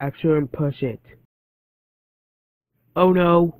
I shouldn't push it. Oh no!